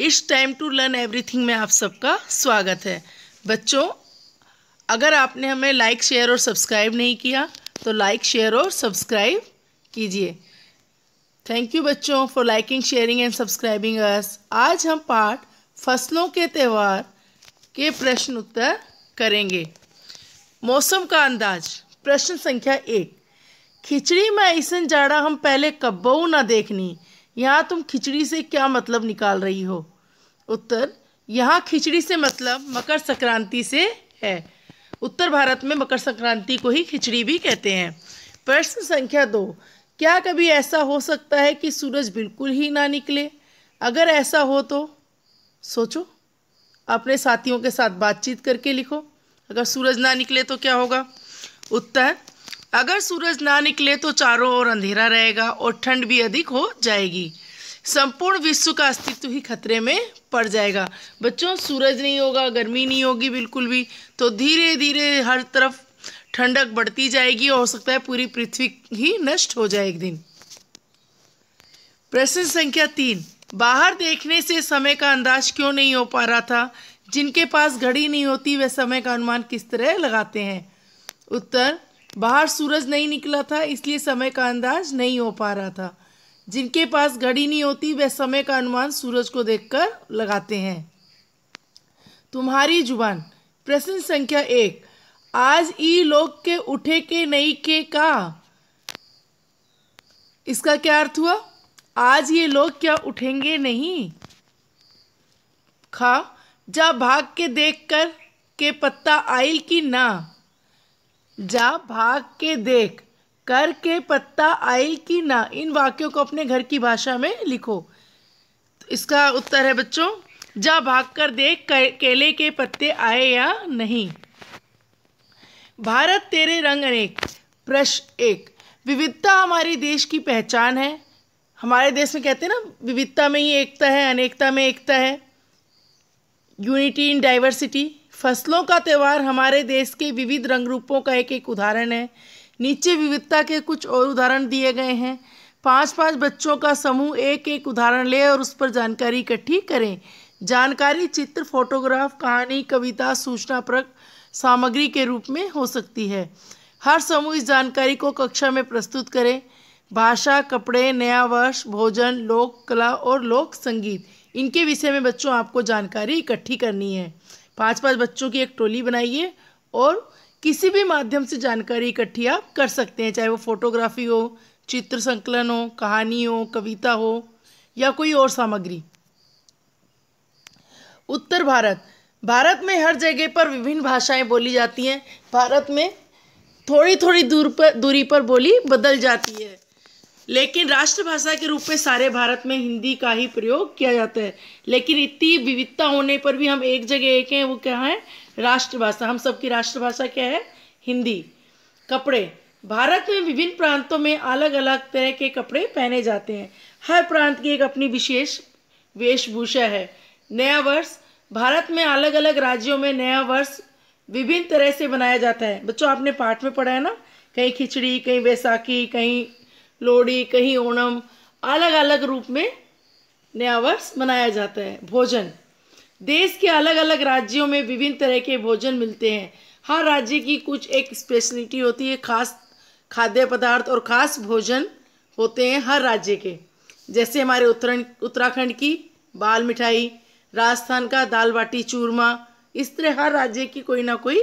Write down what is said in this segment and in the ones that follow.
It's time to learn everything में आप सबका स्वागत है। बच्चों, अगर आपने हमें लाइक शेयर और सब्सक्राइब नहीं किया तो लाइक शेयर और सब्सक्राइब कीजिए। थैंक यू बच्चों for liking sharing and subscribing us आज हम पाठ फ़सलों के त्यौहार के प्रश्न उत्तर करेंगे। मौसम का अंदाज, प्रश्न संख्या एक। खिचड़ी में ऐसा जाड़ा हम पहले कब्बू ना देखनी यहाँ तुम खिचड़ी से क्या मतलब निकाल रही हो? उत्तर, यहाँ खिचड़ी से मतलब मकर संक्रांति से है। उत्तर भारत में मकर संक्रांति को ही खिचड़ी भी कहते हैं। प्रश्न संख्या दो, क्या कभी ऐसा हो सकता है कि सूरज बिल्कुल ही ना निकले? अगर ऐसा हो तो? सोचो। अपने साथियों के साथ बातचीत करके लिखो। अगर सूरज ना निकले तो क्या होगा? उत्तर अगर सूरज ना निकले तो चारों ओर अंधेरा रहेगा और ठंड भी अधिक हो जाएगी। संपूर्ण विश्व का अस्तित्व ही खतरे में पड़ जाएगा। बच्चों, सूरज नहीं होगा, गर्मी नहीं होगी बिल्कुल भी तो धीरे धीरे हर तरफ़ ठंडक बढ़ती जाएगी और हो सकता है पूरी पृथ्वी ही नष्ट हो जाए एक दिन। प्रश्न संख्या तीन। बाहर देखने से समय का अंदाज क्यों नहीं हो पा रहा था? जिनके पास घड़ी नहीं होती, वे समय का अनुमान किस तरह लगाते हैं? उत्तर बाहर सूरज नहीं निकला था, इसलिए समय का अंदाज नहीं हो पा रहा था। जिनके पास घड़ी नहीं होती, वे समय का अनुमान सूरज को देखकर लगाते हैं। तुम्हारी ज़ुबान, प्रश्न संख्या एक, आज ई लोग के उठे के नहीं के का? इसका क्या अर्थ हुआ? आज ये लोग क्या उठेंगे नहीं? खा, जा भाग के देख कर के पत्ता आइल की ना? जा भाग के देख, कर के पत्ता आइल कि ना? इन वाक्यों को अपने घर की भाषा में लिखो। तो इसका उत्तर है बच्चों, जा भाग कर देख केले के पत्ते आए या नहीं? भारत तेरे रंग अनेक, प्रश्न एक। विविधता हमारी देश की पहचान है। हमारे देश में कहते हैं ना, विविधता में ही एकता है, अनेकता में एकता है। यूनिटी इन डाइवर्सिटी फ़सलों का त्यौहार हमारे देश के विविध रंग रूपों का एक एक उदाहरण है। नीचे विविधता के कुछ और उदाहरण दिए गए हैं। पाँच पाँच बच्चों का समूह एक एक उदाहरण ले और उस पर जानकारी इकट्ठी करें। जानकारी चित्र, फोटोग्राफ, कहानी, कविता सूचना परक सामग्री के रूप में हो सकती है। हर समूह इस जानकारी को कक्षा में प्रस्तुत करें। भाषा, कपड़े, नया वर्ष, भोजन, लोक कला और लोक संगीत। इनके विषय में बच्चों आपको जानकारी इकट्ठी करनी है। पाँच पाँच बच्चों की एक टोली बनाइए और किसी भी माध्यम से जानकारी इकट्ठी आप कर सकते हैं, चाहे वो फोटोग्राफी हो, चित्र संकलन हो, कहानी हो, कविता हो या कोई और सामग्री। उत्तर भारत। भारत में हर जगह पर विभिन्न भाषाएँ बोली जाती हैं। भारत में थोड़ी थोड़ी दूर पर, दूरी पर बोली बदल जाती है। लेकिन राष्ट्रभाषा के रूप में सारे भारत में हिंदी का ही प्रयोग किया जाता है। लेकिन इतनी विविधता होने पर भी हम एक जगह एक हैं, वो क्या है? राष्ट्रभाषा। हम सबकी राष्ट्रभाषा क्या है? हिंदी। कपड़े। भारत में विभिन्न प्रांतों में अलग अलग तरह के कपड़े पहने जाते हैं। हर प्रांत की एक अपनी विशेष वेशभूषा है। नया वर्ष। भारत में अलग अलग राज्यों में नया वर्ष विभिन्न तरह से बनाया जाता है। बच्चों, आपने पाठ में पढ़ा है ना? कहीं खिचड़ी, कहीं बैसाखी, कहीं लोहड़ी, कहीं ओणम अलग अलग रूप में नया वर्ष मनाया जाता है, भोजन। देश के अलग अलग राज्यों में विभिन्न तरह के भोजन मिलते हैं। हर राज्य की कुछ एक स्पेशलिटी होती है, खास खाद्य पदार्थ और खास भोजन होते हैं हर राज्य के। जैसे हमारे उत्तराखंड उत्तराखंड की बाल मिठाई, राजस्थान का दाल बाटी चूरमा, इस तरह हर राज्य की कोई ना कोई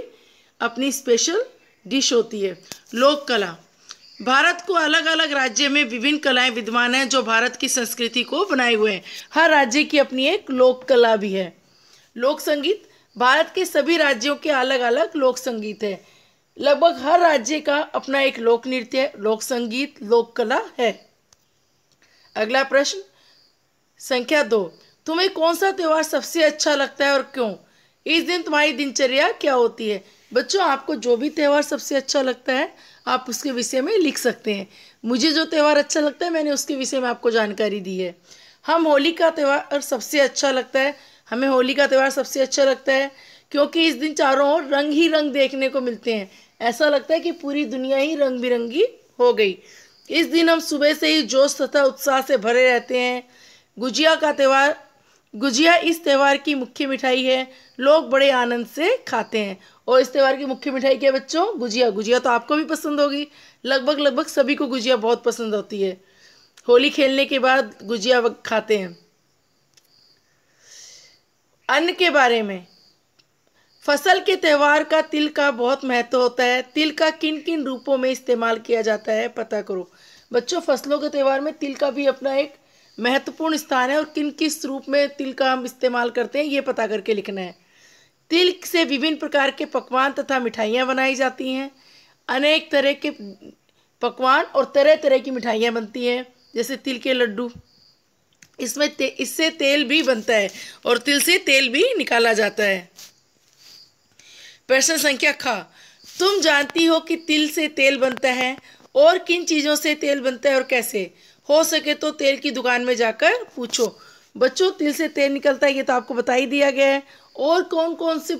अपनी स्पेशल डिश होती है। लोक कला भारत को अलग अलग राज्य में विभिन्न कलाएँ विद्वान हैं जो भारत की संस्कृति को बनाए हुए हैं। हर राज्य की अपनी एक लोक कला भी है। लोक संगीत भारत के सभी राज्यों के अलग अलग लोक संगीत है। लगभग हर राज्य का अपना एक लोक नृत्य, लोक संगीत, लोक कला है। अगला प्रश्न, संख्या दो। तुम्हें कौन सा त्यौहार सबसे अच्छा लगता है और क्यों? इस दिन तुम्हारी दिनचर्या क्या होती है? बच्चों, आपको जो भी त्यौहार सबसे अच्छा लगता है, आप उसके विषय में लिख सकते हैं। मुझे जो त्यौहार अच्छा लगता है, मैंने उसके विषय में आपको जानकारी दी है। हम होली का त्यौहार सबसे अच्छा लगता है। हमें होली का त्यौहार सबसे अच्छा लगता है, क्योंकि इस दिन चारों ओर रंग ही रंग देखने को मिलते हैं। ऐसा लगता है कि पूरी दुनिया ही रंग बिरंगी हो गई। इस दिन हम सुबह से ही जोश तथा उत्साह से भरे रहते हैं। गुजिया का त्यौहार, गुजिया इस त्यौहार की मुख्य मिठाई है। लोग बड़े आनंद से खाते हैं। और इस त्यौहार की मुख्य मिठाई क्या बच्चों? गुजिया। गुजिया तो आपको भी पसंद होगी। लगभग लगभग सभी को गुजिया बहुत पसंद होती है। होली खेलने के बाद गुजिया खाते हैं। अन्न के बारे में। फ़सल के त्यौहार का तिल का बहुत महत्व होता है। तिल का किन किन रूपों में इस्तेमाल किया जाता है, पता करो। बच्चों, फ़सलों के त्यौहार में तिल का भी अपना एक महत्वपूर्ण स्थान है और किन किस रूप में तिल का हम इस्तेमाल करते हैं, ये पता करके लिखना है। तिल से विभिन्न प्रकार के पकवान तथा मिठाइयाँ बनाई जाती हैं। अनेक तरह के पकवान और तरह तरह की मिठाइयाँ बनती हैं जैसे तिल के लड्डू। इसमें ते, इससे तेल भी बनता है और तिल से तेल भी निकाला जाता है। प्रश्न संख्या ख। तुम जानती हो कि तिल से तेल बनता है और किन चीज़ों से तेल बनता है और कैसे? हो सके तो तेल की दुकान में जाकर पूछो। बच्चों तिल से तेल निकलता है, ये तो आपको बता ही दिया गया है। और कौन कौन से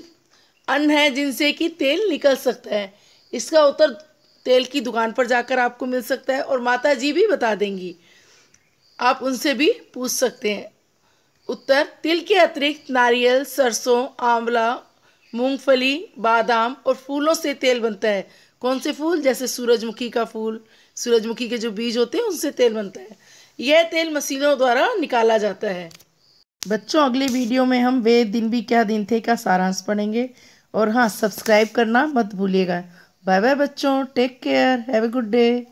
अन्न है जिनसे कि तेल निकल सकता है? इसका उत्तर तेल की दुकान पर जाकर आपको मिल सकता है और माता जी भी बता देंगी। आप उनसे भी पूछ सकते हैं। उत्तर, तिल के अतिरिक्त नारियल, सरसों, आंवला, मूंगफली, बादाम और फूलों से तेल बनता है। कौन से फूल? जैसे सूरजमुखी का फूल। सूरजमुखी के जो बीज होते हैं, उनसे तेल बनता है। यह तेल मशीनों द्वारा निकाला जाता है। बच्चों, अगले वीडियो में हम वे दिन भी क्या दिन थे का सारांश पढ़ेंगे। और हाँ सब्सक्राइब करना मत भूलिएगा। बाय बाय बच्चों, take care, have a good day.